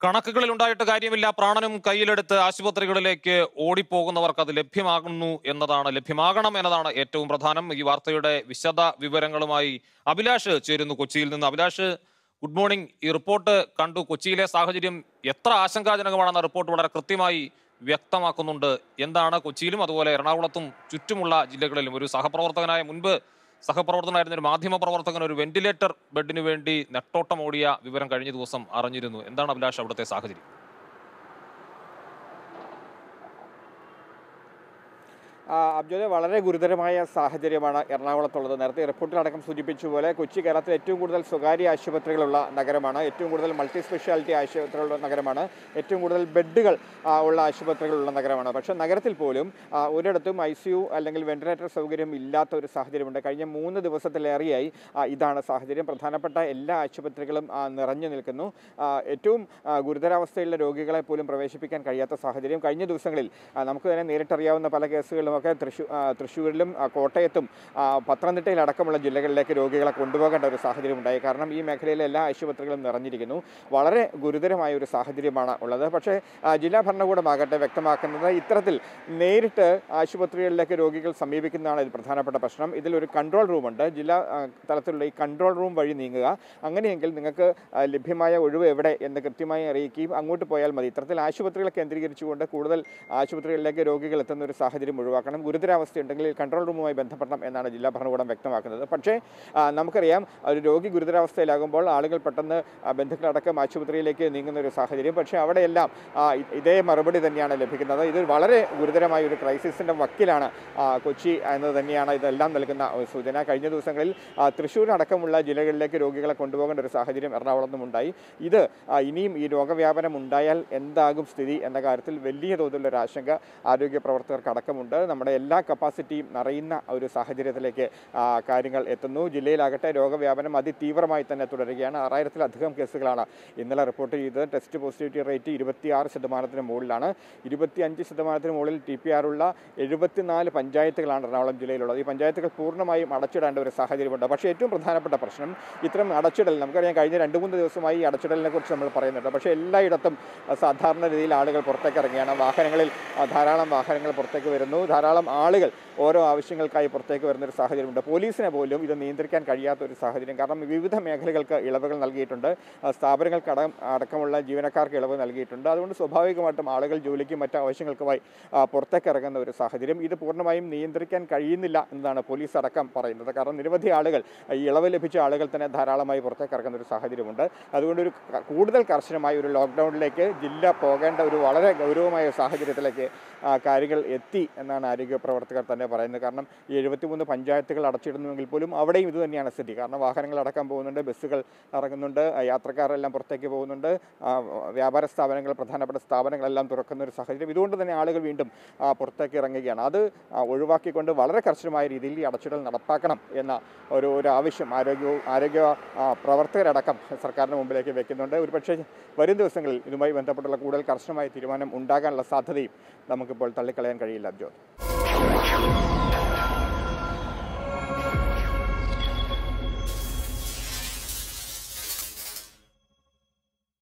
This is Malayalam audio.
കണക്കുകളിൽ ഉണ്ടായിട്ട് കാര്യമില്ല. പ്രാണനും കയ്യിലെടുത്ത് ആശുപത്രികളിലേക്ക് ഓടിപ്പോകുന്നവർക്ക് അത് ലഭ്യമാകുന്നു എന്നതാണ് ലഭ്യമാകണം എന്നതാണ് ഏറ്റവും പ്രധാനം. ഈ വാർത്തയുടെ വിശദ വിവരങ്ങളുമായി അഭിലാഷ് ചേരുന്നു കൊച്ചിയിൽ നിന്ന്. Abhilash good morning. ഈ റിപ്പോർട്ട് കണ്ടു. കൊച്ചിയിലെ സാഹചര്യം എത്ര ആശങ്കാജനകമാണെന്ന റിപ്പോർട്ട് വളരെ കൃത്യമായി വ്യക്തമാക്കുന്നുണ്ട്. എന്താണ് കൊച്ചിയിലും അതുപോലെ എറണാകുളത്തും ചുറ്റുമുള്ള ജില്ലകളിലും ഒരു സഹപ്രവർത്തകനായ മുൻപ് സഹപ്രവർത്തകനായിരുന്ന ഒരു മാധ്യമ പ്രവർത്തകൻ ഒരു വെന്റിലേറ്റർ ബെഡിന് വേണ്ടി നെട്ടോട്ടം ഓടിയ വിവരം കഴിഞ്ഞ ദിവസം അറിഞ്ഞിരുന്നു. എന്താണ് അഭിലാഷ് അവിടുത്തെ സാഹചര്യം? അബ്ജോദ് വളരെ ഗുരുതരമായ സാഹചര്യമാണ് എറണാകുളത്തുള്ളത്. നേരത്തെ റിപ്പോർട്ടിലടക്കം സൂചിപ്പിച്ച പോലെ കൊച്ചി കേരളത്തിൽ ഏറ്റവും കൂടുതൽ സ്വകാര്യ ആശുപത്രികളുള്ള നഗരമാണ്. ഏറ്റവും കൂടുതൽ മൾട്ടി സ്പെഷ്യാലിറ്റി ആശുപത്രികളുള്ള നഗരമാണ്. ഏറ്റവും കൂടുതൽ ബെഡുകൾ ഉള്ള ആശുപത്രികളുള്ള നഗരമാണ്. പക്ഷേ നഗരത്തിൽ പോലും ഒരിടത്തും ഐ അല്ലെങ്കിൽ വെന്റിലേറ്റർ സൗകര്യം ഇല്ലാത്ത ഒരു സാഹചര്യമുണ്ട്. കഴിഞ്ഞ മൂന്ന് ദിവസത്തിലേറെയായി ഇതാണ് സാഹചര്യം. പ്രധാനപ്പെട്ട എല്ലാ ആശുപത്രികളും നിറഞ്ഞു നിൽക്കുന്നു. ഏറ്റവും ഗുരുതരാവസ്ഥയിലുള്ള രോഗികളെ പോലും പ്രവേശിപ്പിക്കാൻ കഴിയാത്ത സാഹചര്യം. കഴിഞ്ഞ ദിവസങ്ങളിൽ നമുക്ക് തന്നെ നേരിട്ടറിയാവുന്ന പല കേസുകളിലുമൊക്കെ തൃശ്ശൂർ തൃശ്ശൂരിലും കോട്ടയത്തും പത്തനംതിട്ടയിലടക്കമുള്ള ജില്ലകളിലേക്ക് രോഗികളെ കൊണ്ടുപോകേണ്ട ഒരു സാഹചര്യം ഉണ്ടായി. കാരണം ഈ മേഖലയിലെ എല്ലാ ആശുപത്രികളും നിറഞ്ഞിരിക്കുന്നു. വളരെ ഗുരുതരമായ ഒരു സാഹചര്യമാണ് ഉള്ളത്. പക്ഷേ ജില്ലാ ഭരണകൂടമാകട്ടെ വ്യക്തമാക്കുന്നത് ഇത്തരത്തിൽ നേരിട്ട് ആശുപത്രികളിലേക്ക് രോഗികൾ സമീപിക്കുന്നതാണ് ഇത് പ്രധാനപ്പെട്ട പ്രശ്നം. ഇതിലൊരു കൺട്രോൾ റൂമുണ്ട് ജില്ലാ തലത്തിലുള്ള ഈ കൺട്രോൾ റൂം വഴി നീങ്ങുക. അങ്ങനെയെങ്കിൽ നിങ്ങൾക്ക് ലഭ്യമായ ഒഴിവ് എവിടെ എന്ന് കൃത്യമായി അറിയിക്കുകയും അങ്ങോട്ട് പോയാൽ മതി. ഇത്തരത്തിൽ ആശുപത്രികൾ കേന്ദ്രീകരിച്ചുകൊണ്ട് കൂടുതൽ ആശുപത്രികളിലേക്ക് രോഗികൾ എത്തുന്ന ഒരു സാഹചര്യം ഒഴിവാക്കണം. ഗുരുതരാവസ്ഥയുണ്ടെങ്കിൽ ഉണ്ടെങ്കിൽ കൺട്രോൾ റൂമുമായി ബന്ധപ്പെടണം എന്നാണ് ജില്ലാ ഭരണകൂടം വ്യക്തമാക്കുന്നത്. പക്ഷേ നമുക്കറിയാം ഒരു രോഗി ഗുരുതരാവസ്ഥയിലാകുമ്പോൾ ആളുകൾ പെട്ടെന്ന് ബന്ധുക്കളടക്കം ആശുപത്രിയിലേക്ക് നീങ്ങുന്ന ഒരു സാഹചര്യം. പക്ഷേ അവിടെയെല്ലാം ഇതേ മറുപടി തന്നെയാണ് ലഭിക്കുന്നത്. ഇത് വളരെ ഗുരുതരമായ ഒരു ക്രൈസിസിന്റെ വക്കിലാണ് കൊച്ചി എന്ന് തന്നെയാണ് ഇതെല്ലാം നൽകുന്ന സൂചന. കഴിഞ്ഞ ദിവസങ്ങളിൽ തൃശ്ശൂർ അടക്കമുള്ള ജില്ലകളിലേക്ക് രോഗികളെ കൊണ്ടുപോകേണ്ട ഒരു സാഹചര്യം എറണാകുളത്തും ഉണ്ടായി. ഇത് ഇനിയും ഈ രോഗവ്യാപനം ഉണ്ടായാൽ എന്താകും സ്ഥിതി എന്ന കാര്യത്തിൽ വലിയ തോതിലുള്ള ഒരു ആശങ്ക ആരോഗ്യ പ്രവർത്തകർക്ക് അടക്കമുണ്ട് നമ്മുടെ എല്ലാ കപ്പാസിറ്റിയും നിറയുന്ന ഒരു സാഹചര്യത്തിലേക്ക് കാര്യങ്ങൾ എത്തുന്നു. ജില്ലയിലാകട്ടെ രോഗവ്യാപനം അതിതീവ്രമായി തന്നെ തുടരുകയാണ്. ആറായിരത്തിലധികം കേസുകളാണ് ഇന്നലെ റിപ്പോർട്ട് ചെയ്തത്. ടെസ്റ്റ് പോസിറ്റിവിറ്റി റേറ്റ് ഇരുപത്തിയാറ് ശതമാനത്തിന് മുകളിലാണ്. ഇരുപത്തിയഞ്ച് ശതമാനത്തിന് മുകളിൽ ടി പി ആർ ഉള്ള എഴുപത്തിനാല് പഞ്ചായത്തുകളാണ് എറണാകുളം ജില്ലയിലുള്ളത്. ഈ പഞ്ചായത്തുകൾ പൂർണമായും അടച്ചിടേണ്ട ഒരു സാഹചര്യമുണ്ട്. പക്ഷേ ഏറ്റവും പ്രധാനപ്പെട്ട പ്രശ്നം ഇത്തരം അടച്ചിടൽ. നമുക്കറിയാം കഴിഞ്ഞ രണ്ട് മൂന്ന് ദിവസമായി ഈ അടച്ചിടലിനെ കുറിച്ച് നമ്മൾ പറയുന്നുണ്ട്. പക്ഷേ എല്ലായിടത്തും സാധാരണ രീതിയിൽ ആളുകൾ പുറത്തേക്ക് ഇറങ്ങിയാണ് വാഹനങ്ങളിൽ ധാരാളം വാഹനങ്ങൾ പുറത്തേക്ക് വരുന്നു. ധാരാളം ആളുകൾ ഓരോ ആവശ്യങ്ങൾക്കായി പുറത്തേക്ക് വരുന്ന ഒരു സാഹചര്യമുണ്ട്. പോലീസിനെ പോലും ഇത് നിയന്ത്രിക്കാൻ കഴിയാത്ത ഒരു സാഹചര്യം. കാരണം വിവിധ മേഖലകൾക്ക് ഇളവുകൾ നൽകിയിട്ടുണ്ട്. സ്ഥാപനങ്ങൾക്ക് അടക്കം അടക്കമുള്ള ജീവനക്കാർക്ക് ഇളവ് നൽകിയിട്ടുണ്ട്. അതുകൊണ്ട് സ്വാഭാവികമായിട്ടും ആളുകൾ ജോലിക്കും മറ്റു ആവശ്യങ്ങൾക്കുമായി പുറത്തേക്ക് ഇറങ്ങുന്ന ഒരു സാഹചര്യം ഇത് പൂർണമായും നിയന്ത്രിക്കാൻ കഴിയുന്നില്ല എന്നതാണ് പോലീസ് അടക്കം പറയുന്നത്. കാരണം നിരവധി ആളുകൾ ഈ ഇളവ് ലഭിച്ച ആളുകൾ തന്നെ ധാരാളമായി പുറത്തേക്ക് ഇറങ്ങുന്ന ഒരു സാഹചര്യമുണ്ട്. അതുകൊണ്ട് ഒരു കൂടുതൽ കർശനമായ ഒരു ലോക്ക്ഡൗണിലേക്ക് ജില്ല പോകേണ്ട ഒരു വളരെ ഗൗരവമായ സാഹചര്യത്തിലേക്ക് കാര്യങ്ങൾ എത്തി എന്നാണ് ആരോഗ്യ പ്രവർത്തകർ തന്നെ പറയുന്നത്. കാരണം ഈ എഴുപത്തിമൂന്ന് പഞ്ചായത്തുകൾ അടച്ചിടുന്നുവെങ്കിൽ പോലും അവിടെയും ഇതുതന്നെയാണ് സ്ഥിതി. കാരണം വാഹനങ്ങൾ അടക്കാൻ പോകുന്നുണ്ട് ബസ്സുകൾ ഇറങ്ങുന്നുണ്ട് യാത്രക്കാരെല്ലാം പുറത്തേക്ക് പോകുന്നുണ്ട് വ്യാപാര സ്ഥാപനങ്ങൾ പ്രധാനപ്പെട്ട സ്ഥാപനങ്ങളെല്ലാം തുറക്കുന്ന ഒരു സാഹചര്യം. ഇതുകൊണ്ട് തന്നെ ആളുകൾ വീണ്ടും പുറത്തേക്ക് ഇറങ്ങുകയാണ്. അത് ഒഴിവാക്കിക്കൊണ്ട് വളരെ കർശനമായ രീതിയിൽ ഈ അടച്ചിടൽ നടപ്പാക്കണം എന്ന ഒരു ഒരു ആവശ്യം ആരോഗ്യ ആരോഗ്യ പ്രവർത്തകരടക്കം സർക്കാരിന് മുമ്പിലേക്ക് വെക്കുന്നുണ്ട്. ഒരുപക്ഷെ വരും ദിവസങ്ങളിൽ ഇതുമായി ബന്ധപ്പെട്ടുള്ള കൂടുതൽ കർശനമായ തീരുമാനം ഉണ്ടാകാനുള്ള സാധ്യതയും നമുക്കിപ്പോൾ തള്ളിക്കളയാൻ കഴിയില്ല Woo!